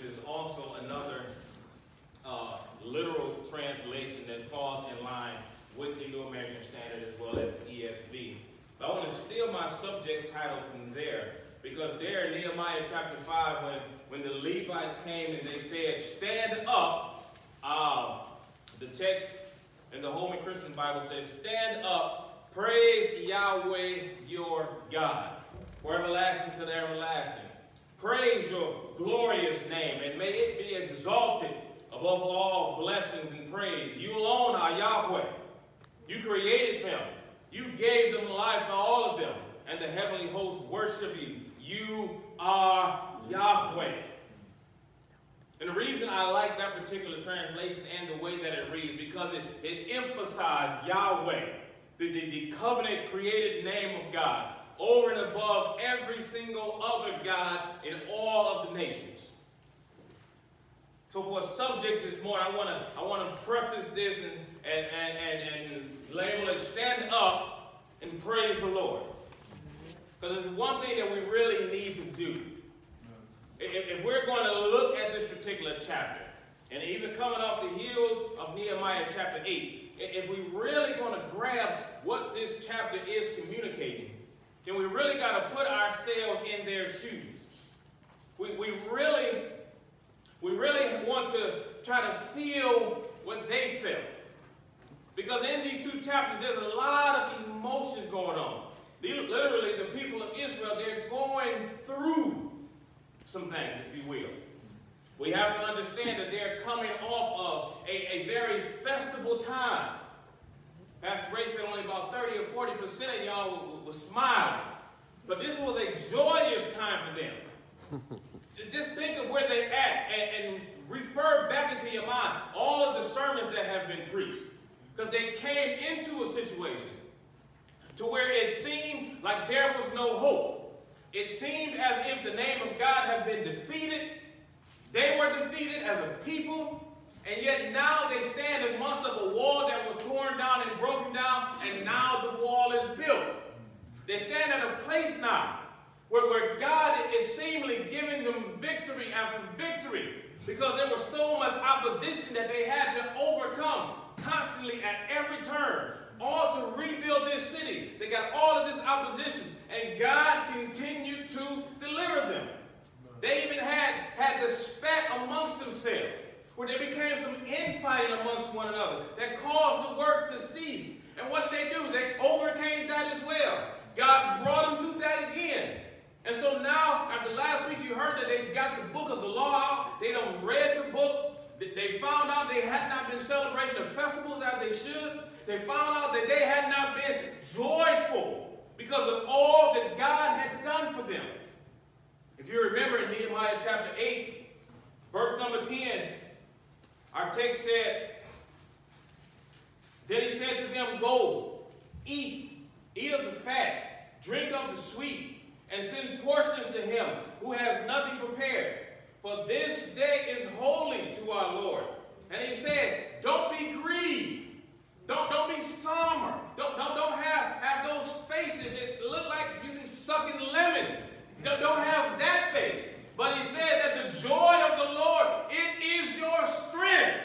which is also another uh, literal translation that falls in line with the New American Standard as well as the ESV. But I want to steal my subject title from there because there in Nehemiah chapter 5, when, when the Levites came and they said, Stand up, uh, the text in the Holman Christian Bible says, Stand up, praise Yahweh your God, for everlasting to the everlasting. Praise your glorious name, and may it be exalted above all blessings and praise. You alone are Yahweh. You created them. You gave them life to all of them. And the heavenly hosts worship you. You are Yahweh. And the reason I like that particular translation and the way that it reads, because it, it emphasized Yahweh, the, the, the covenant created name of God, over and above every single other God in all of the nations. So for a subject this morning, I want to I want to preface this and, and, and, and, label it Stand Up and Praise the Lord. Because it's one thing that we really need to do. If, if we're going to look at this particular chapter, and even coming off the heels of Nehemiah chapter 8, if we really going to grasp what this chapter is communicating, then we really got to put ourselves in their shoes. We, we really we really want to try to feel what they felt. Because in these two chapters, there's a lot of emotions going on. Literally, the people of Israel, they're going through some things, if you will. We have to understand that they're coming off of a, a very festival time. Pastor Ray said only about 30 or 40% of y'all were smiling. But this was a joyous time for them. Just think of where they're at and, and refer back into your mind all of the sermons that have been preached. Because they came into a situation to where it seemed like there was no hope. It seemed as if the name of God had been defeated. They were defeated as a people. And yet now they stand midst of a wall that was torn down and broken down. And now the wall is built. They stand at a place now where, where God is seemingly giving them victory after victory because there was so much opposition that they had to overcome constantly at every turn, all to rebuild this city. They got all of this opposition, and God continued to deliver them. They even had, had the spat amongst themselves, where there became some infighting amongst one another that caused the work to cease. And what did they do? They overcame that as well. God brought them through that again. And so now, after last week, you heard that they got the book of the law out. They don't read the book. They found out they had not been celebrating the festivals as they should. They found out that they had not been joyful because of all that God had done for them. If you remember in Nehemiah chapter 8, verse number 10, our text said, Then he said to them, Go, eat, eat of the fat, drink of the sweet, and send portions to him who has nothing prepared. For this day is holy to our Lord. And he said, don't be grieved. Don't, don't be somber. Don't, don't, don't have, have those faces that look like you've been sucking lemons. Don't, don't have that face. But he said that the joy of the Lord, it is your strength.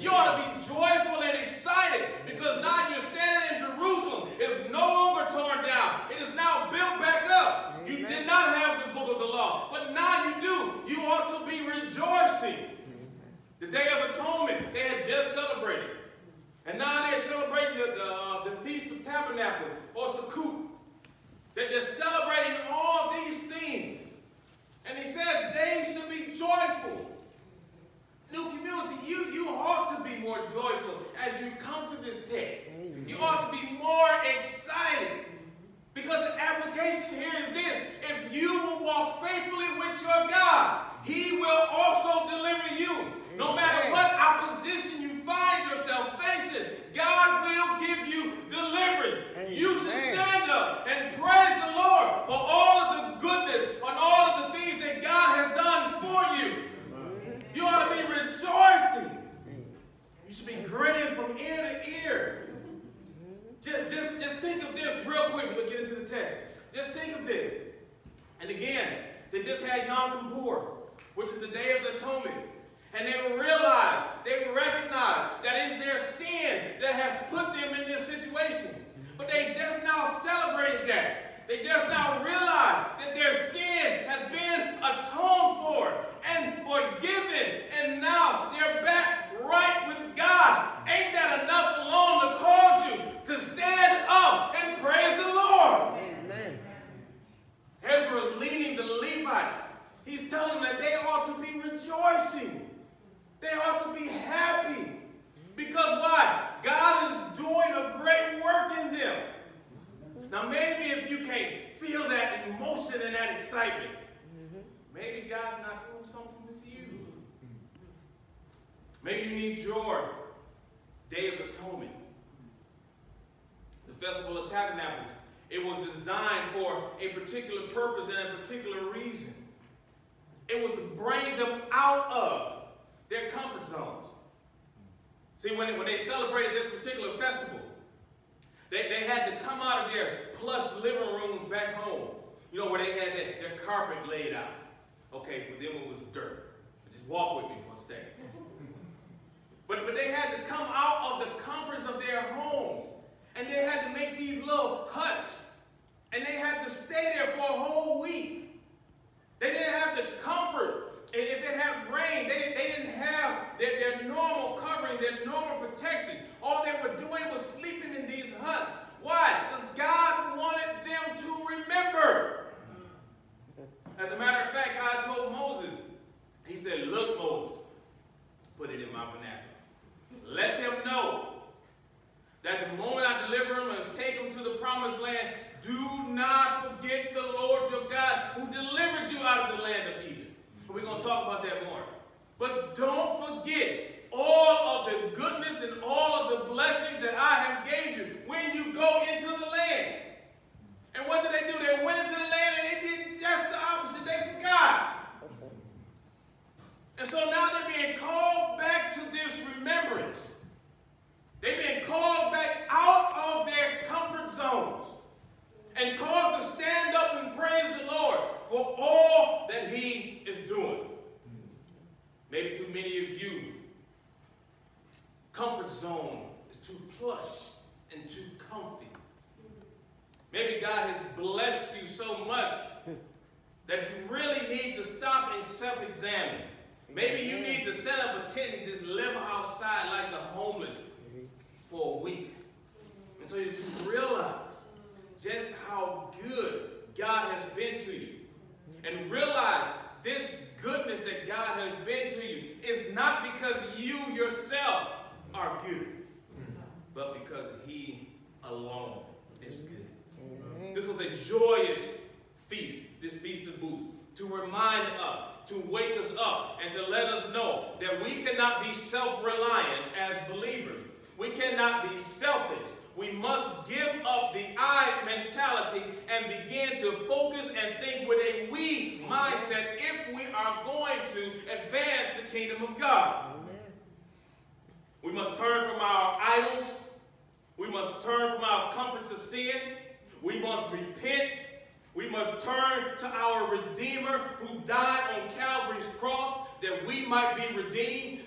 You ought to be joyful and excited because now you're standing in Jerusalem. It's no longer torn down. It is now built back up. You did not have the book of the law, but now you do. You ought to be rejoicing. The Day of Atonement, they had just celebrated. And now they're celebrating the, the, uh, the Feast of Tabernacles, or Sukkot. That they're celebrating all these things. And he said they should be joyful. New community, you, you ought to be more joyful as you come to this text. You ought to be more excited because the application here is this. If you will walk faithfully with your God, he will also deliver you. No matter what opposition you find yourself facing, God will give you deliverance. You should stand up and praise the Lord for all of the goodness and which is the Day of Atonement. And they realize, they recognize that it's their sin that has put them in this situation. But they just now celebrated that. They just now realized that their sin has been atoned for and forgiven. And now they're back right with God. Ain't that enough alone to cause you to stand up and praise the Lord? Amen. Ezra is leading the Levites. He's telling them that they ought to be rejoicing. They ought to be happy. Because why? God is doing a great work in them. Now maybe if you can't feel that emotion and that excitement, maybe God's not doing something with you. Maybe you need your Day of Atonement. The Festival of Tabernacles, it was designed for a particular purpose and a particular reason. It was to bring them out of their comfort zones. See, when, when they celebrated this particular festival, they, they had to come out of their plush living rooms back home, you know, where they had their, their carpet laid out. Okay, for them it was dirt. Just walk with me for a second. But, but they had to come out of the comforts of their homes. And they had to make these little huts. And they had to stay there for a whole week. They didn't have the comfort if it had rained, they, they didn't have their, their normal covering, their normal protection. All they were doing was sleeping in these huts. Why? Because God wanted them to remember. As a matter of fact, God told Moses, he said, look, Moses, put it in my vernacular. Let them know that the moment I deliver them and take them to the promised land, do not forget the Lord your God who delivered you out of the land of Egypt. We're going to talk about that more. But don't forget all of the goodness and all of the blessings that I have gave you when you go into the land. And what did they do? They went into the land and they did just the opposite. They forgot. And so now they're being called back to this remembrance. They've been called back out of their comfort zones and called to stand up and praise the Lord for all that he is doing. Maybe too many of you, comfort zone is too plush and too comfy. Maybe God has blessed you so much that you really need to stop and self-examine. Maybe you need to set up a tent and just live outside like the homeless for a week. And so you realize just how good God has been to you and realize this goodness that God has been to you is not because you yourself are good, but because he alone is good. This was a joyous feast, this Feast of Booths, to remind us, to wake us up, and to let us know that we cannot be self-reliant as believers. We cannot be selfish we must give up the I mentality and begin to focus and think with a we mindset if we are going to advance the kingdom of God. We must turn from our idols. We must turn from our comforts of sin. We must repent we must turn to our Redeemer who died on Calvary's cross that we might be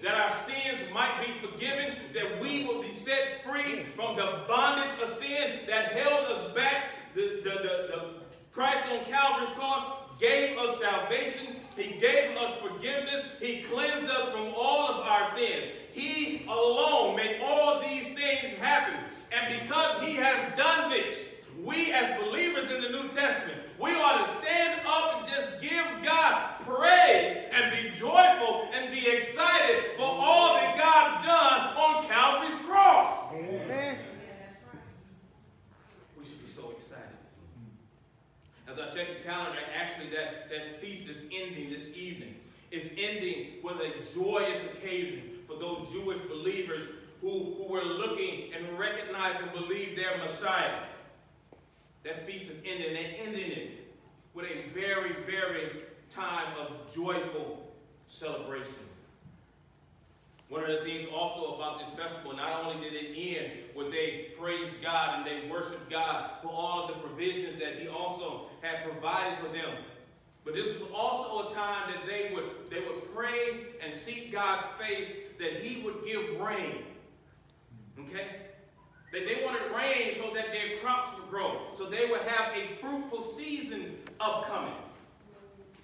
that our sins might be forgiven, that we will be set free from the bondage of sin that held us back. The, the, the, the Christ on Calvary's cross gave us salvation. He gave us forgiveness. He cleansed us from all of our sins. He alone made all these things happen. And because he has done this, we as believers in the New Testament, we ought to stand up and just give God praise and be joyful and be excited for all that God done on Calvary's cross. Amen. We should be so excited. As I check the calendar, actually that, that feast is ending this evening. It's ending with a joyous occasion for those Jewish believers who, who were looking and recognize and believe their Messiah. That feast is ending. and ending it with a very, very time of joyful celebration. One of the things also about this festival, not only did it end where they praised God and they worshiped God for all the provisions that he also had provided for them, but this was also a time that they would, they would pray and seek God's face that he would give rain. Okay? They, they wanted rain so that their crops would grow, so they would have a fruitful season upcoming.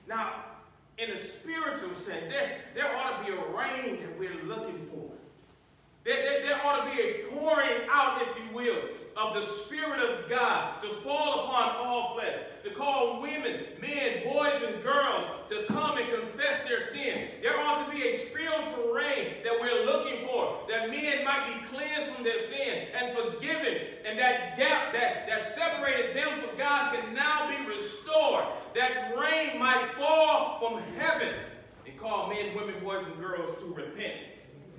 Now, in a spiritual sense, there, there ought to be a rain that we're looking for. There, there, there ought to be a pouring out, if you will, of the Spirit of God to fall upon all flesh, to call women, men, boys, and girls to come and confess their sin. There ought to be a spiritual rain that we're looking for, that men might be cleansed from their sin and forgiven, and that gap that, that separated them from God can now be restored. That rain might fall from heaven and call men, women, boys, and girls to repent.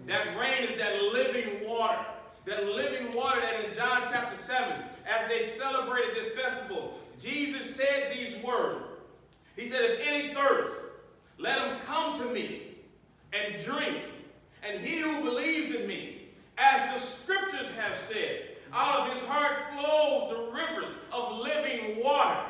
That rain is that living water that living water that in John chapter 7, as they celebrated this festival, Jesus said these words. He said, If any thirst, let him come to me and drink. And he who believes in me, as the scriptures have said, out of his heart flows the rivers of living water.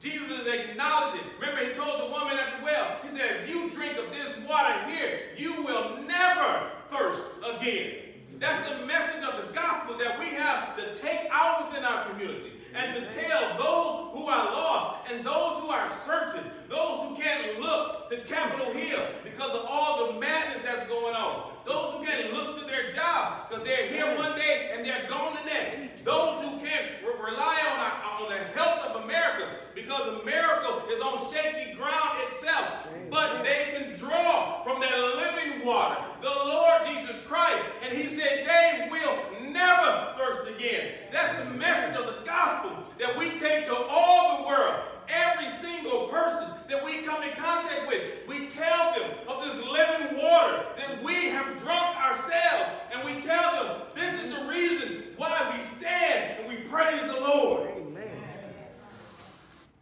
Jesus is acknowledging. Remember, he told the woman at the well, he said, if you drink of this water here, you will never thirst again. That's the message of the gospel that we have to take out within our community and to tell those who are lost and those who are searching, those who can't look to Capitol Hill because of all the madness that's going on, those who can't look to their job because they're here one day and they're gone the next, those who can't re rely on, our, on the health of America because America is on shaky ground itself, but they can draw from that living water, the Lord Jesus Christ, and he said they will never thirst again. That's the message of the gospel that we take to all the world. Every single person that we come in contact with, we tell them of this living water that we have drunk ourselves, and we tell them this is the reason why we stand and we praise the Lord. Amen.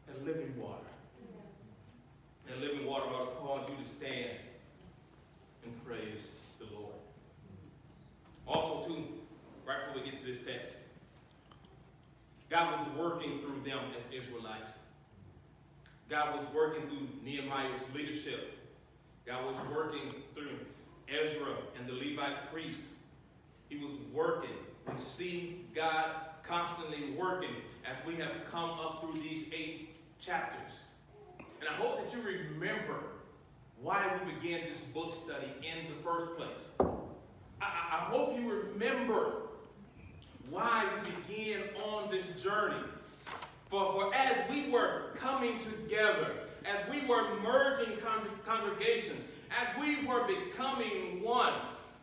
And living water. And living water ought to cause you to stand and praise the Lord. Also, too, right before we get to this text, God was working through them as Israelites. God was working through Nehemiah's leadership. God was working through Ezra and the Levite priests. He was working. We see God constantly working as we have come up through these eight chapters. And I hope that you remember why we began this book study in the first place. I, I hope you remember why we began on this journey. For, for as we were coming together, as we were merging con congregations, as we were becoming one,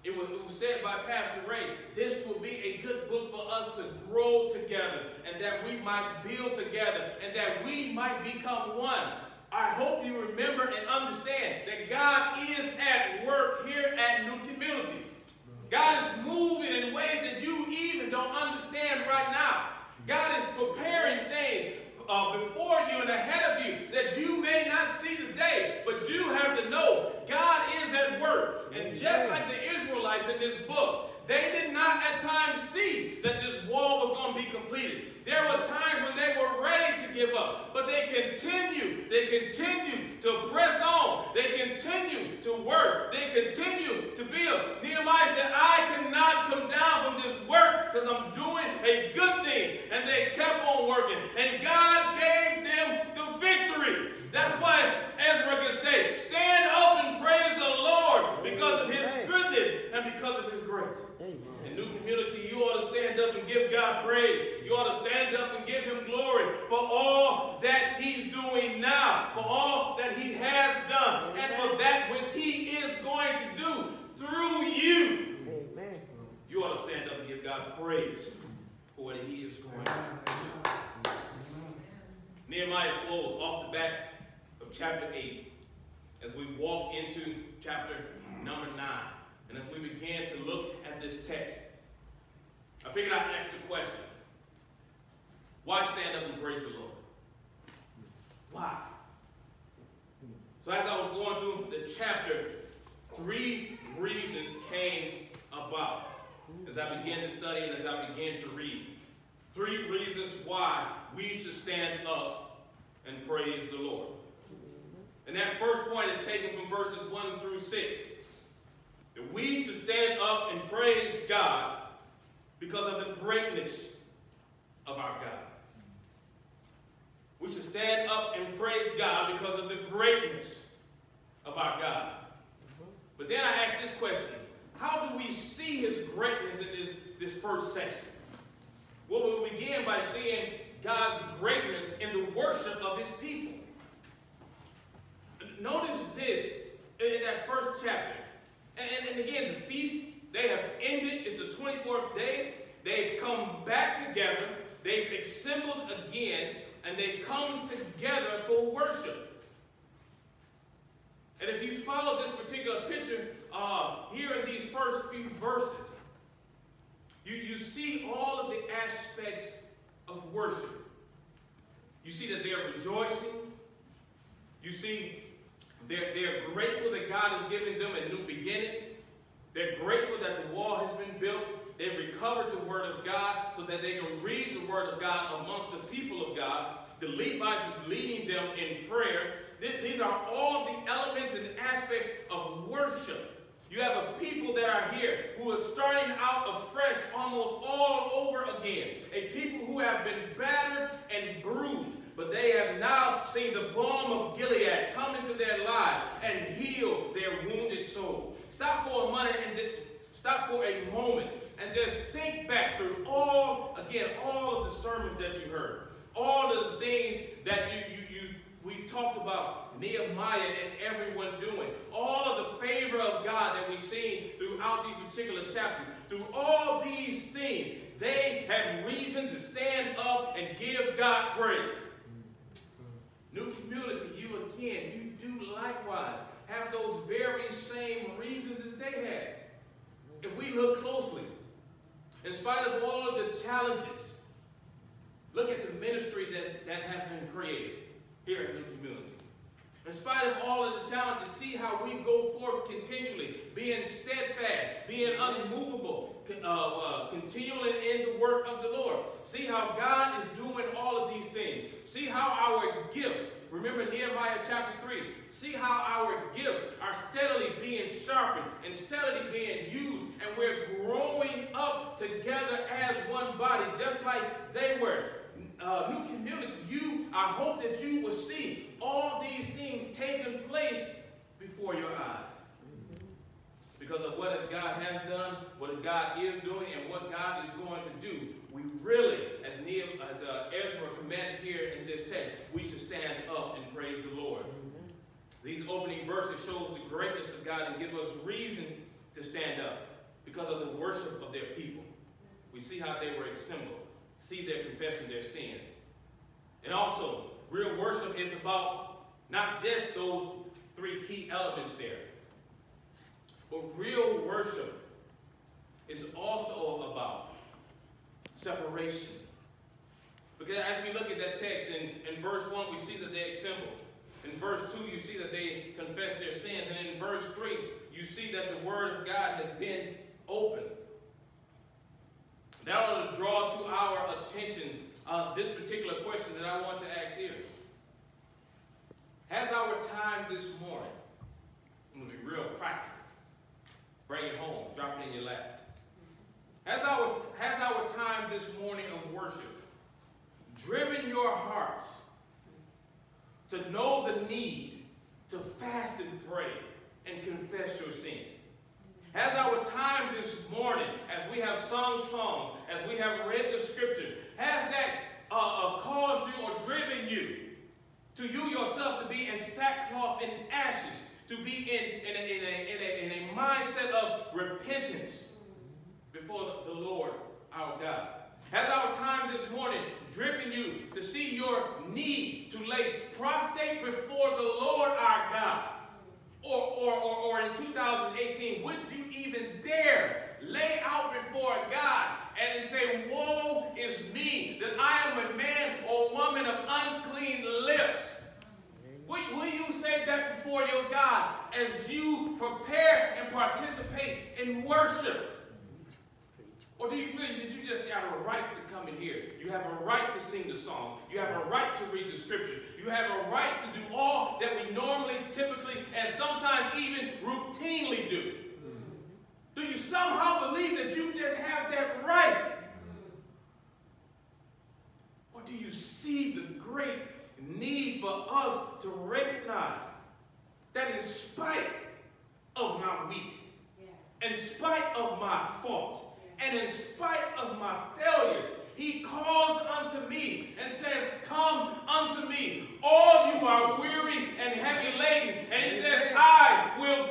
it was, it was, said by Pastor Ray, this will be a good book for us to grow together and that we might build together and that we might become one. I hope you remember and understand that God is at work here at New Community. God is moving in ways that you even don't understand right now. God is preparing things uh, before you and ahead of you that you may not see today, but you have to know God is at work. And just like the Israelites in this book, they did not at times see that this wall was going to be completed. There were times when they were ready to give up, but they continued. They continued to press on. They continued to work. They continued to build. Nehemiah said, I cannot come down from this work because I'm doing a good thing. And they kept on working. And God gave them the victory. That's why Ezra can say, stand up and praise the Lord because of his goodness and because of his grace. In new community, you ought to stand up and give God praise. You ought to stand up and give him glory for all that he's doing now, for all that he has done, and for that which he is going to do through you. Amen. You ought to stand up and give God praise for what he is going to do. Nehemiah flows off the back chapter 8 as we walk into chapter number 9. And as we began to look at this text, I figured I'd ask the question, why stand up and praise the Lord? Why? So as I was going through the chapter, three reasons came about as I began to study and as I began to read. Three reasons why we should stand up and praise the Lord. And that first point is taken from verses 1 through 6. That we should stand up and praise God because of the greatness of our God. We should stand up and praise God because of the greatness of our God. But then I ask this question How do we see his greatness in this, this first section? Well, we begin by seeing God's greatness in the worship of his people. Notice this in that first chapter. And, and, and again, the feast, they have ended. It's the 24th day. They've come back together. They've assembled again. And they've come together for worship. And if you follow this particular picture, uh, here in these first few verses, you, you see all of the aspects of worship. You see that they're rejoicing. You see they're, they're grateful that God has given them a new beginning. They're grateful that the wall has been built. They've recovered the word of God so that they can read the word of God amongst the people of God. The Levites is leading them in prayer. These are all the elements and aspects of worship. You have a people that are here who are starting out afresh almost all over again. A people who have been battered and bruised. But they have now seen the balm of Gilead come into their lives and heal their wounded soul. Stop for a moment and stop for a moment and just think back through all, again, all of the sermons that you heard. All of the things that you, you, you we talked about Nehemiah and everyone doing. All of the favor of God that we've seen throughout these particular chapters. Through all these things, they had reason to stand up and give God praise. New community, you again, you do likewise have those very same reasons as they had. If we look closely, in spite of all of the challenges, look at the ministry that, that have been created here at New Community. In spite of all of the challenges, see how we go forth continually, being steadfast, being unmovable, uh, uh, continuing in the work of the Lord. See how God is doing all of these things. See how our gifts, remember Nehemiah chapter 3, see how our gifts are steadily being sharpened and steadily being used, and we're growing up together as one body, just like they were uh, new community, you, I hope that you will see all these things taking place before your eyes. Because of what God has done, what God is doing, and what God is going to do, we really, as, Neil, as uh, Ezra commanded here in this text, we should stand up and praise the Lord. These opening verses shows the greatness of God and give us reason to stand up because of the worship of their people. We see how they were assembled see their confessing their sins. And also, real worship is about not just those three key elements there, but real worship is also about separation. Because as we look at that text, in, in verse 1, we see that they assembled. In verse 2, you see that they confess their sins. And in verse 3, you see that the word of God has been opened. That ought to draw to our attention uh, this particular question that I want to ask here. Has our time this morning, I'm going to be real practical, bring it home, drop it in your lap. Has our, has our time this morning of worship driven your hearts to know the need to fast and pray and confess your sins? Has our time this morning, as we have sung songs, as we have read the scriptures, has that uh, uh, caused you or driven you to you yourself to be in sackcloth and ashes, to be in, in, a, in, a, in, a, in a mindset of repentance before the Lord our God? Has our time this morning driven you to see your need to lay prostrate before the Lord our God? or, or, or, or in 2018, would you even dare lay out before God and say, Woe is me, that I am a man or woman of unclean lips? Will, you say that before your God as you prepare and participate in worship? Or do you feel that you just got a right to come in here? You have a right to sing the songs. You have a right to read the scriptures. You have a right to do all that we normally, typically, and sometimes even routinely do. Do you somehow believe that you just have that right? Or do you see the great need for us to recognize that in spite of my weak, in spite of my faults, and in spite of my failures, he calls unto me and says, Come unto me, all you are weary and heavy laden. And he says, I will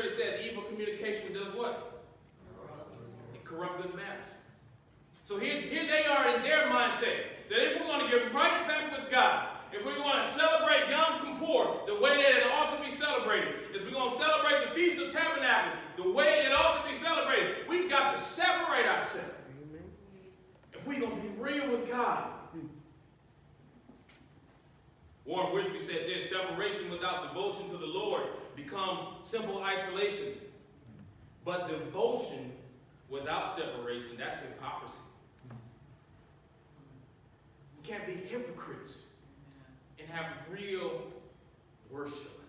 30 said, evil communication does what? It corrupts good manners. So here, here they are in their mindset that if we're going to get right back with God, if we're going to celebrate Yom Kippur the way that it ought to be celebrated, if we're going to celebrate the Feast of Tabernacles the way it ought to be celebrated, we've got to separate ourselves. Amen. If we're going to be real with God. Warren Wiersbe said this, separation without devotion to the Lord becomes simple isolation. But devotion without separation, that's hypocrisy. We can't be hypocrites and have real worship.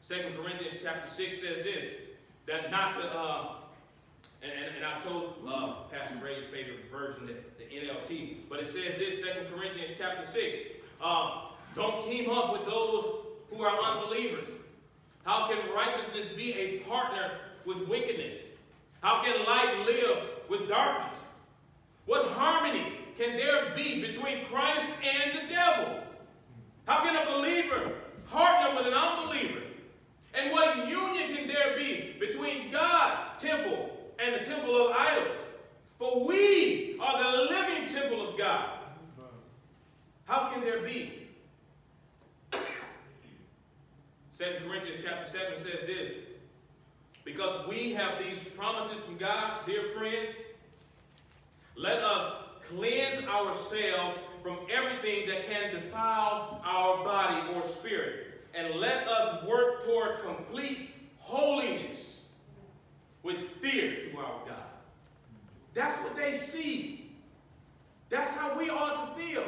Second Corinthians chapter 6 says this, that not to, uh, and, and, and, I chose uh, Pastor Ray's favorite version, the, the, NLT, but it says this, Second Corinthians chapter 6, uh, don't team up with those who are unbelievers. How can righteousness be a partner with wickedness? How can light live with darkness? What harmony can there be between Christ and the devil? How can a believer partner with an unbeliever? And what union can there be between God's temple and the temple of idols? For we are the living temple of God. How can there be? 2 Corinthians chapter 7 says this, because we have these promises from God, dear friends, let us cleanse ourselves from everything that can defile our body or spirit, and let us work toward complete holiness with fear to our God. That's what they see. That's how we ought to feel.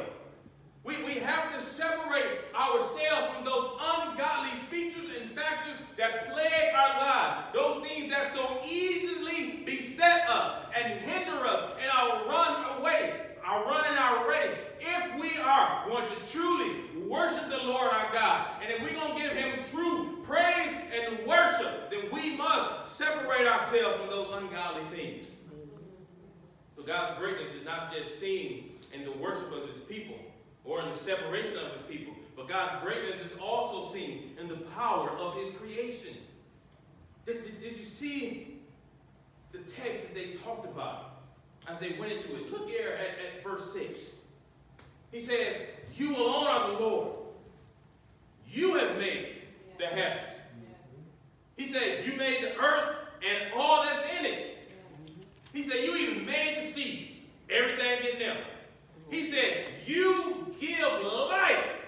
We, we have to separate ourselves from those ungodly features and factors that plague our lives. Those things that so easily beset us and hinder us in our run away, our run in our race. If we are going to truly worship the Lord our God, and if we're going to give him true praise and worship, then we must separate ourselves from those ungodly things. So God's greatness is not just seen in the worship of his people, or in the separation of his people. But God's greatness is also seen in the power of his creation. Did, did, did you see the text that they talked about as they went into it? Look here at, at verse 6. He says, You alone are the Lord. You have made the heavens. He said, You made the earth and all that's in it. He said, You even made the seas. Everything in them. some give life.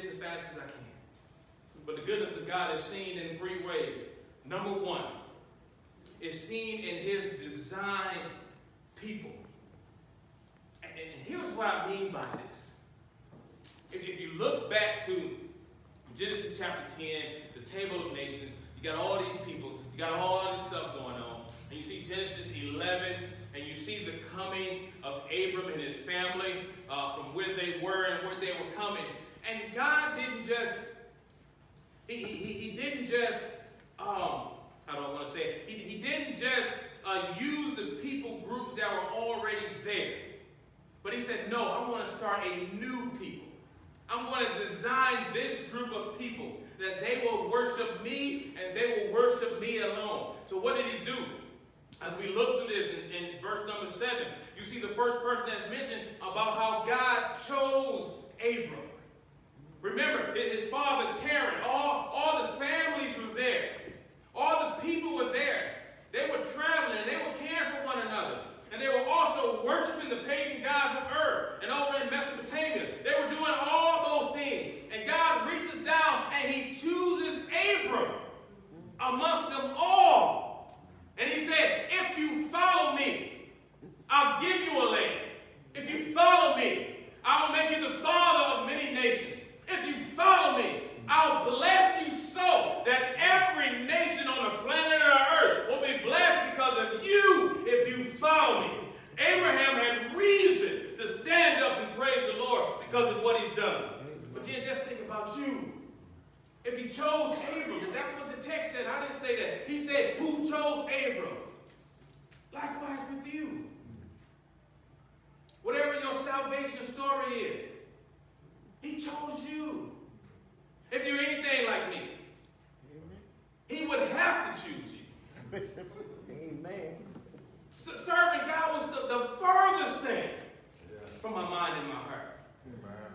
This as fast as I can. But the goodness of God is seen in three ways. Number one, is seen in his designed people. And, and here's what I mean by this. If, if you look back to Genesis chapter 10, the table of nations, you got all these people, you got all this stuff going on. And you see Genesis 11, and you see the coming of Abram and his family uh, from where they were and where they were coming. And God didn't just, he, he, he didn't just, um, how do I want to say it? He, he didn't just uh, use the people groups that were already there. But he said, no, I want to start a new people. I'm going to design this group of people that they will worship me and they will worship me alone. So what did he do? As we look through this in, in verse number 7, you see the first person that's mentioned about how God chose Abram. Remember, his father Terah, all, all the families were there. All the people were there. They were traveling and they were caring for one another. And they were also worshiping the pagan gods of Ur and over in Mesopotamia. They were doing all those things. And God reaches down and he chooses Abram amongst them all. And he said, if you follow me, I'll give you a land. If you follow me, I will make you the father of many nations. If you follow me, I'll bless you so that every nation on the planet Earth will be blessed because of you if you follow me. Abraham had reason to stand up and praise the Lord because of what he's done. But then just think about you. If chose Abram, and that's what the text said. I didn't say that. He said, who chose Abram? Likewise with you. Whatever your salvation story is, he chose you. If you're anything like me, he would have to choose you. Amen. S- serving God was the, the furthest thing from my mind and my heart. Amen.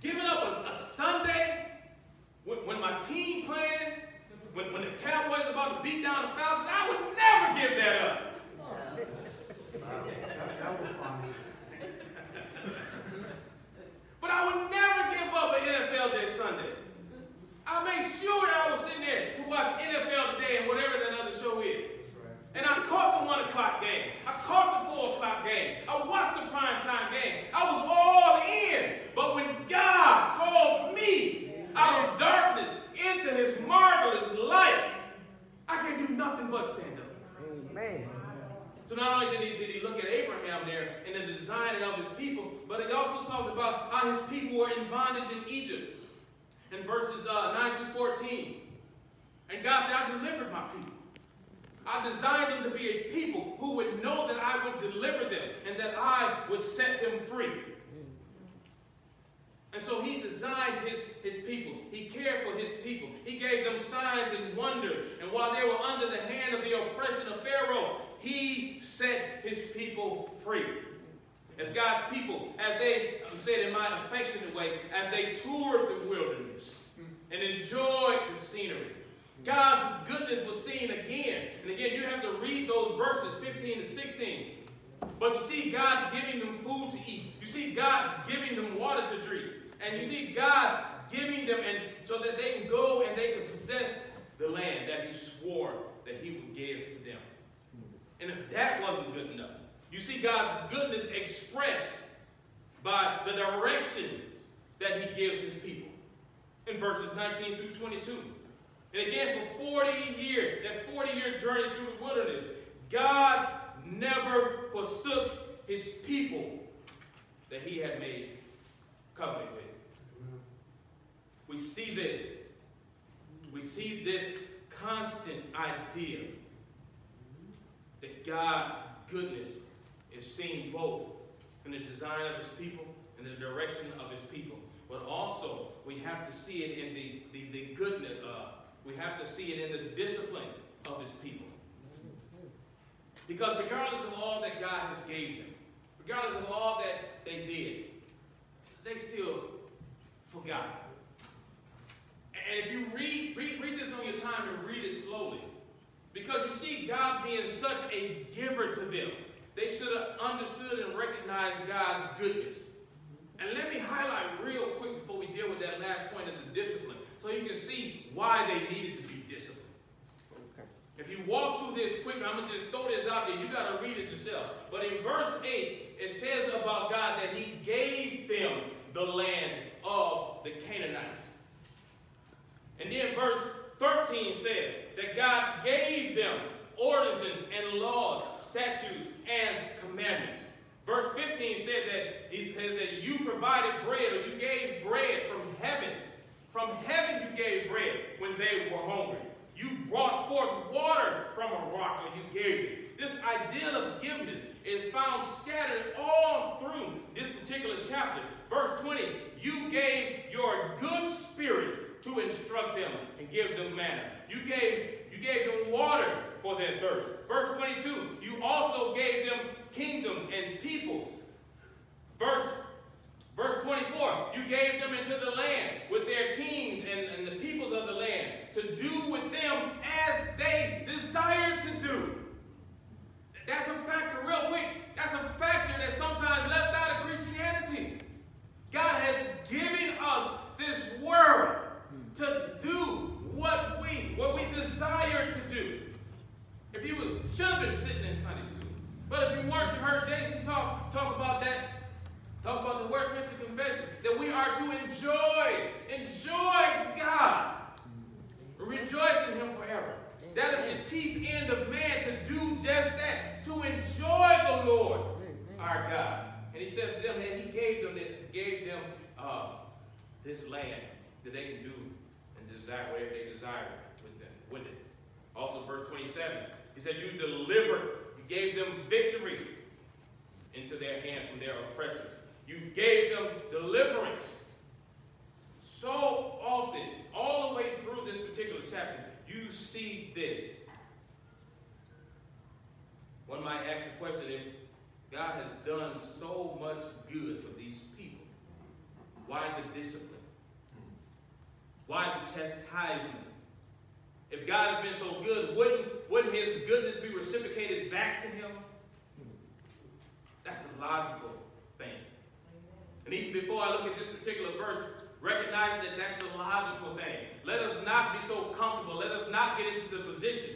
Giving up a, a Sunday when, when my team playing, when, when the Cowboys about to beat down the Falcons, I would never give that up. that was fun But I would never give up an NFL Day Sunday. I made sure that I was sitting there to watch NFL Today and whatever that other show is. And I caught the one o'clock game. I caught the four o'clock game. I watched the prime time game. I was all in. But when God called me out of darkness into his marvelous light, I can't do nothing but stand up. Amen. So not only did he, did he look at Abraham there and the designing of his people, but he also talked about how his people were in bondage in Egypt. In verses uh, 9 through 14. And God said, I delivered my people. I designed them to be a people who would know that I would deliver them and that I would set them free. And so he designed his, his people. He cared for his people. He gave them signs and wonders. And while they were under the hand of the oppression of Pharaoh, he set his people free. As God's people, as they, I'm saying in my affectionate way, as they toured the wilderness and enjoyed the scenery, God's goodness was seen again. And again, you have to read those verses 15 to 16. But you see God giving them food to eat. You see God giving them water to drink. And you see God giving them and so that they can go and they can possess the land that he swore that he would give to them. And if that wasn't good enough, you see God's goodness expressed by the direction that he gives his people in verses 19 through 22. And again, for 40 years, that 40-year journey through the wilderness, God never forsook his people that he had made covenant. We see this. We see this constant idea that God's goodness is seen both in the design of his people and the direction of his people. But also, we have to see it in the, the, the goodness, uh, we have to see it in the discipline of his people. Because regardless of all that God has gave them, regardless of all that they did, they still forgot. And if you read, read, read this on your time and read it slowly, because you see God being such a giver to them, they should have understood and recognized God's goodness. And let me highlight real quick before we deal with that last point of the discipline, so you can see why they needed to be disciplined. If you walk through this quick, I'm going to just throw this out there. You got to read it yourself. But in verse 8, it says about God that he gave them the land of the Canaanites. And then verse 13 says that God gave them ordinances and laws, statutes, and commandments. Verse 15 said that he says that you provided bread or you gave bread from heaven. From heaven you gave bread when they were hungry. You brought forth water from a rock and you gave it. This ideal of forgiveness is found scattered all through this particular chapter. Verse 20, you gave your good spirit to instruct them and give them manna. You gave, you gave them water for their thirst. Verse 22, you also gave them kingdom and peoples. Verse, verse 24, you gave them into the land with their kings and, and the peoples of the land to do with them as they desired to do. That's a factor, real quick. That's a factor that's sometimes left out of Christianity. God has given us this world to do what we what we desire to do. If you would, should have been sitting in Sunday school, but if you weren't, you heard Jason talk talk about that. Talk about the Westminster Confession that we are to enjoy, enjoy God, rejoice in Him forever. That is the chief end of man to do just that, to enjoy the Lord our God. And He said to them that He gave them this, gave them uh, this land that they can do and desire whatever they desire with them with it. Also, verse 27, He said, "You delivered, you gave them victory into their hands from their oppressors. You gave them deliverance." So often, all the way through this particular chapter, you see this. One might ask the question if God has done so much good for these people, why the discipline? Why the chastisement? If God had been so good, wouldn't, wouldn't his goodness be reciprocated back to him? That's the logical thing. And even before I look at this particular verse, recognize that that's the logical thing. Let us not be so comfortable. Let us not get into the position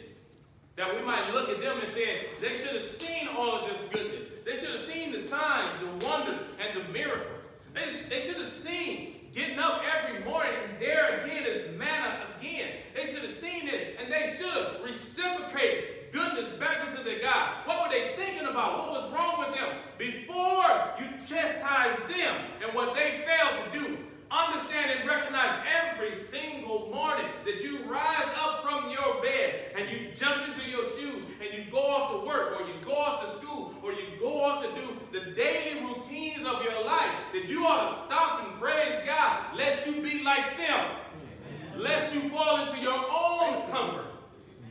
that we might look at them and say, they should have seen all of this goodness. They should have seen the signs, the wonders, and the miracles. They, they should have seen getting up every morning and there again is manna again. They should have seen it and they should have reciprocated goodness back into their God. What were they thinking about? What was wrong with them? Before you chastise them and what they failed to do, understand and recognize every single morning that you rise up from your bed and you jump into your shoes and you go off to work or you go off to school or you go off to do the daily routines of your life, that you ought to stop and praise God lest you be like them, lest you fall into your own comfort.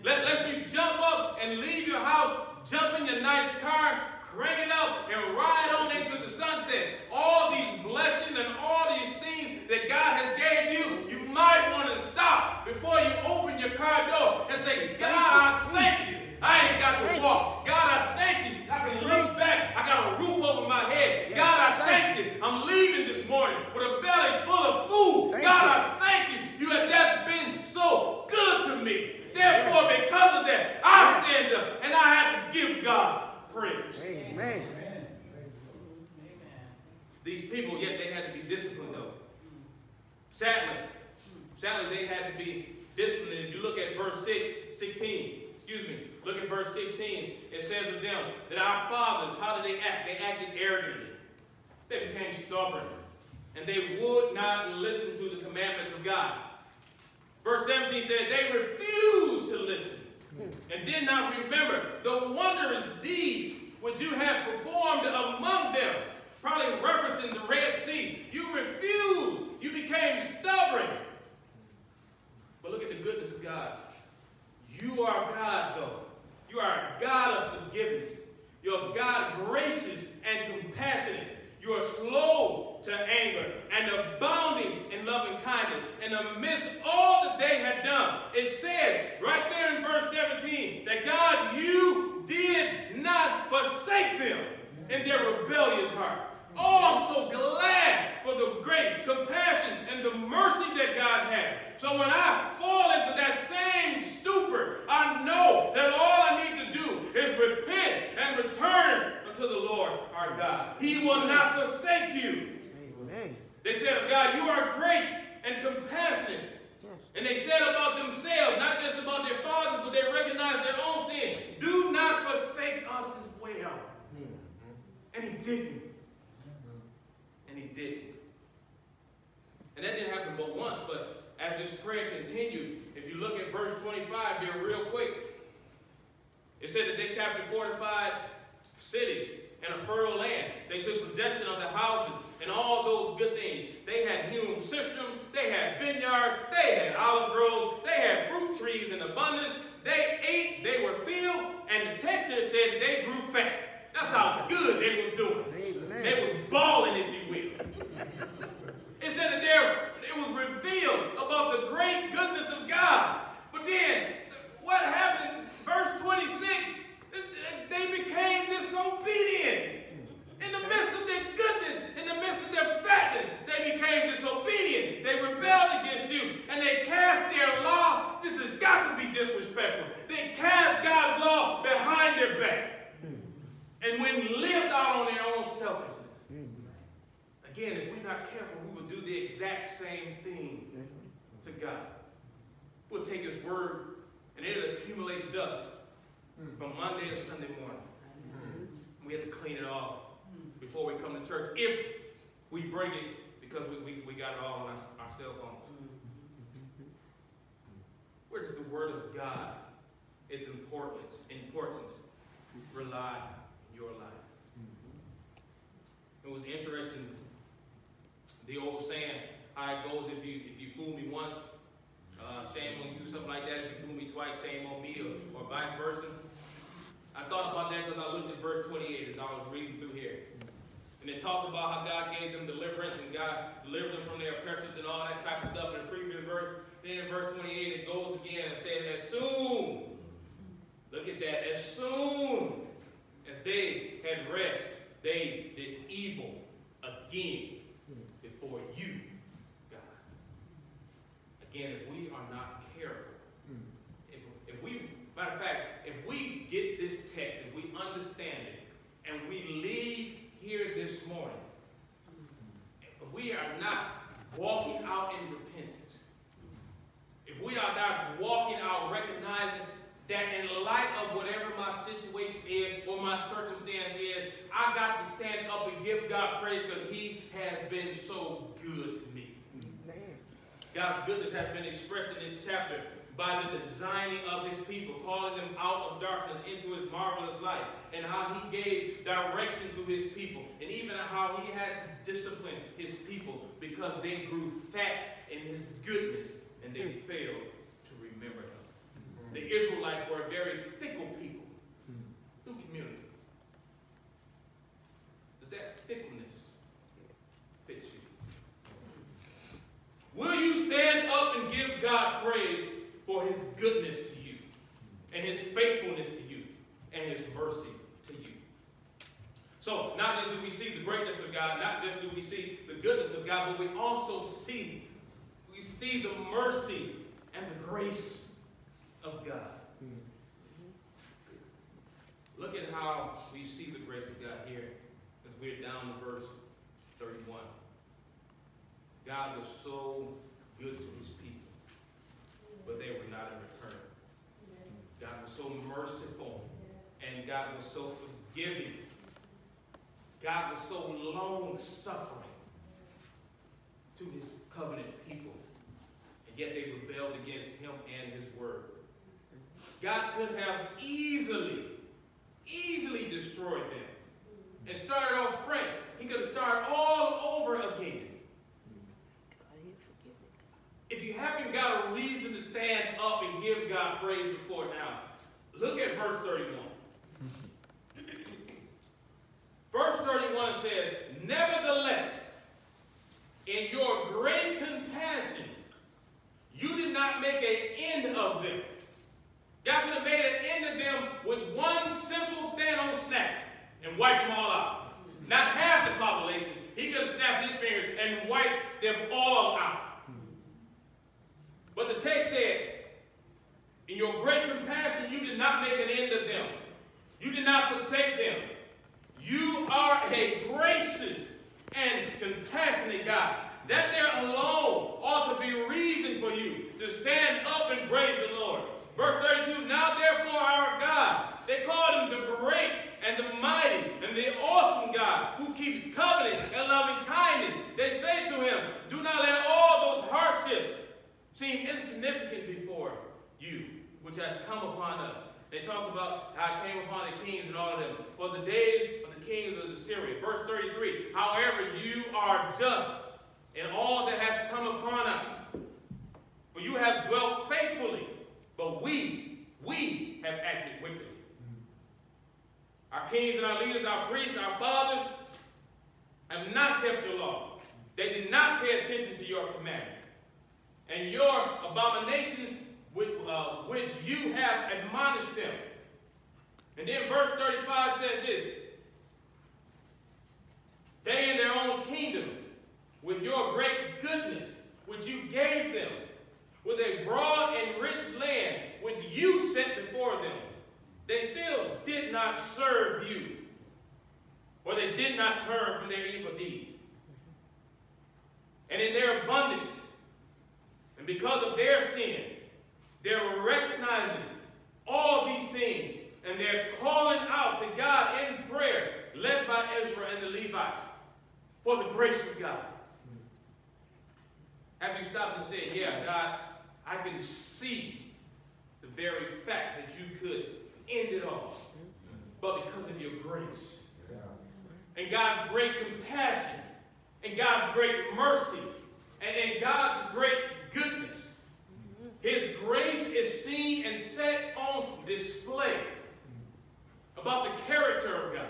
Let, lest you jump up and leave your house, jump in your nice car, crank it up, and ride on into the sunset. All these blessings and all these things that God has gave you, you might want to stop before you open your car door and say, God, I thank you. I ain't got to walk. God, I thank you. I can look back. I got a roof over my head. God, I thank you. I'm leaving this morning with a belly full of food. God, I thank you. You have just been so good to me. Therefore, because of that, I stand up and I have to give God praise. Amen. These people, yet they had to be disciplined though. Sadly, sadly they had to be disciplined. If you look at verse 6, 16, excuse me, look at verse 16. It says of them that our fathers, how did they act? They acted arrogantly. They became stubborn. And they would not listen to the commandments of God. Verse 17 said, they refused to listen and did not remember the wondrous deeds which you have performed among them. Probably referencing the Red Sea. You refused. You became stubborn. But look at the goodness of God. You are God, though. You are a God of forgiveness. You're God gracious and compassionate. You are slow to anger and abounding in loving kindness. And amidst all that they had done, it says right there in verse 17 that God, you did not forsake them in their rebellious heart. Oh, I'm so glad for the great compassion and the mercy that God had. So when I fall into that same stupor, I know that all I need to do is repent and return unto the Lord our God. He will not forsake you. Amen. They said of God, you are great and compassionate. Yes. And they said about themselves, not just about their fathers, but they recognized their own sin. Do not forsake us as well. And he. And he didn't. And that didn't happen but once, but as this prayer continued, if you look at verse 25 there real quick, it said that they captured 45 cities and a fertile land. They took possession of the houses and all those good things. They had hewn cisterns, they had vineyards, they had olive groves, they had fruit trees in abundance. They ate, they were filled, and the text here said they grew fat. That's how good they was doing. Amen. They was balling, if you will. It said that there it was revealed about the great goodness of God. But then, what happened? Verse 26, they became disobedient. In the midst of their goodness, in the midst of their fatness, they became disobedient. They rebelled against you, and they cast their law. This has got to be disrespectful. They cast God's law behind their back and when lived out on their own selfishness. Again, if we're not careful, do the exact same thing to God. We'll take His word and it'll accumulate dust from Monday to Sunday morning. Mm-hmm. We have to clean it off before we come to church if we bring it because we, we, we got it all on our, our cell phones. Mm-hmm. Where does the word of God, its importance, importance rely in your life? Mm-hmm. It was interesting, the old saying, how it goes if you if you fool me once, uh, shame on you, something like that. If you fool me twice, shame on me, or, or vice versa. I thought about that because I looked at verse 28 as I was reading through here. And it talked about how God gave them deliverance and God delivered them from their oppressors and all that type of stuff in the previous verse. Then in verse 28, it goes again and says, as soon, look at that, as soon as they had rest, they did evil again before you, God. Again, if we are not careful, hmm. if, if we, matter of fact, if we get this text and we understand it, and we leave here this morning, we are not walking out in repentance, if we are not walking out recognizing that in light of whatever my situation is or my circumstance is, I got to stand up and give God praise because He has been so good to me. Amen. God's goodness has been expressed in this chapter by the designing of his people, calling them out of darkness into his marvelous light, and how he gave direction to his people, and even how he had to discipline his people because they grew fat in his goodness and they mm. failed to remember him. The Israelites were a very fickle people hmm. through community. Does that fickleness fit you? Will you stand up and give God praise for his goodness to you, and his faithfulness to you, and his mercy to you? So, not just do we see the greatness of God, not just do we see the goodness of God, but we also see, we see the mercy and the grace of God. Look at how we see the grace of God here as we're down to verse 31. God was so good to his people, but they were not in return. God was so merciful, and God was so forgiving. God was so long suffering to his covenant people, and yet they rebelled against him and his word. God could have easily, easily destroyed them and started off fresh. He could have started all over again. If you haven't got a reason to stand up and give God praise before now, look at verse 31. verse 31 says, Nevertheless, in your great compassion, you did not make an end of them. God could have made an end of them with one simple Thanos snap and wiped them all out. Not half the population. He could have snapped his fingers and wiped them all out. But the text said, In your great compassion, you did not make an end of them. You did not forsake them. You are a gracious and compassionate God. That there alone ought to be reason for you to stand up and praise the Lord. Verse 32, Now therefore our God, they called him the great and the mighty and the awesome God who keeps covenant and loving kindness. They say to him, Do not let all those hardships seem insignificant before you, which has come upon us. They talk about how it came upon the kings and all of them. For the days of the kings of Assyria. Verse 33, However, you are just in all that has come upon us. For you have dwelt faithfully, but we, we have acted wickedly. Our kings and our leaders, our priests, our fathers have not kept your law. They did not pay attention to your commandments. And your abominations with, uh, which you have admonished them. And then verse 35 says this. They in their own kingdom, with your great goodness, which you gave them, with a broad and rich land, which you set before them, they still did not serve you, or they did not turn from their evil deeds. And in their abundance, and because of their sin, they're recognizing all these things, and they're calling out to God in prayer, led by Ezra and the Levites, for the grace of God. Have you stopped and said, yeah, God, I can see the very fact that you could end it all, but because of your grace. And God's great compassion and God's great mercy and, and God's great goodness, his grace is seen and set on display about the character of God,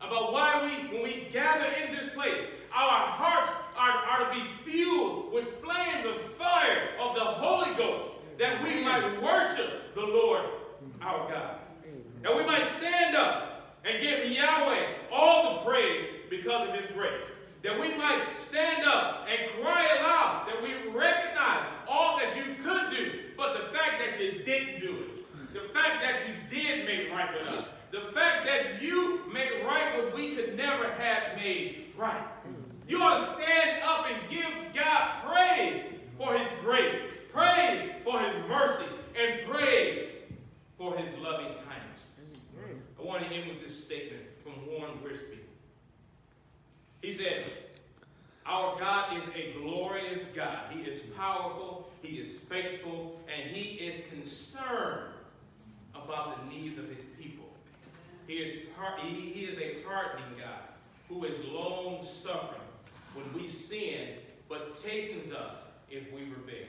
about why we, when we gather in this place, our hearts are, are to be fueled with flames of fire of the Holy Ghost, that we might worship the Lord our God. That we might stand up and give Yahweh all the praise because of his grace. That we might stand up and cry aloud that we recognize all that you could do, but the fact that you didn't do it. The fact that you did make right with us. The fact that you made right what we could never have made right. You ought to stand up and give God praise for his grace, praise for his mercy, and praise for his loving kindness. I want to end with this statement from Warren Wiersbe. He said, Our God is a glorious God. He is powerful, He is faithful, and He is concerned about the needs of His people. He is, he, he is a pardoning God who is long suffering when we sin, but chastens us if we rebel.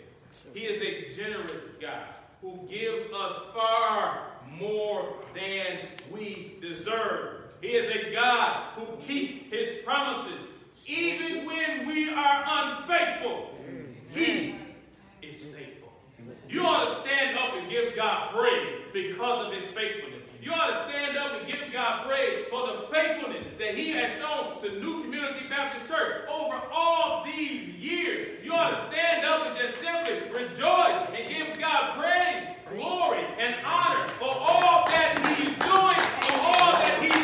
He is a generous God who gives us far more than we deserve. He is a God who keeps his promises even when we are unfaithful. He is faithful. You ought to stand up and give God praise because of his faithfulness. You ought to stand up and give God praise for the faithfulness that he has shown to New Community Baptist Church over all these years. You ought to stand up and just simply rejoice and give God praise, glory, and honor for all that he's doing, for all that he's